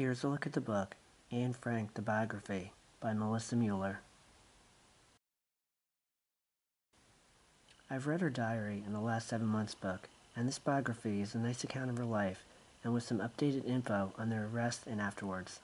Here's a look at the book, Anne Frank, the Biography, by Melissa Mueller. I've read her diary in the last seven months book, and this biography is a nice account of her life and with some updated info on their arrest and afterwards.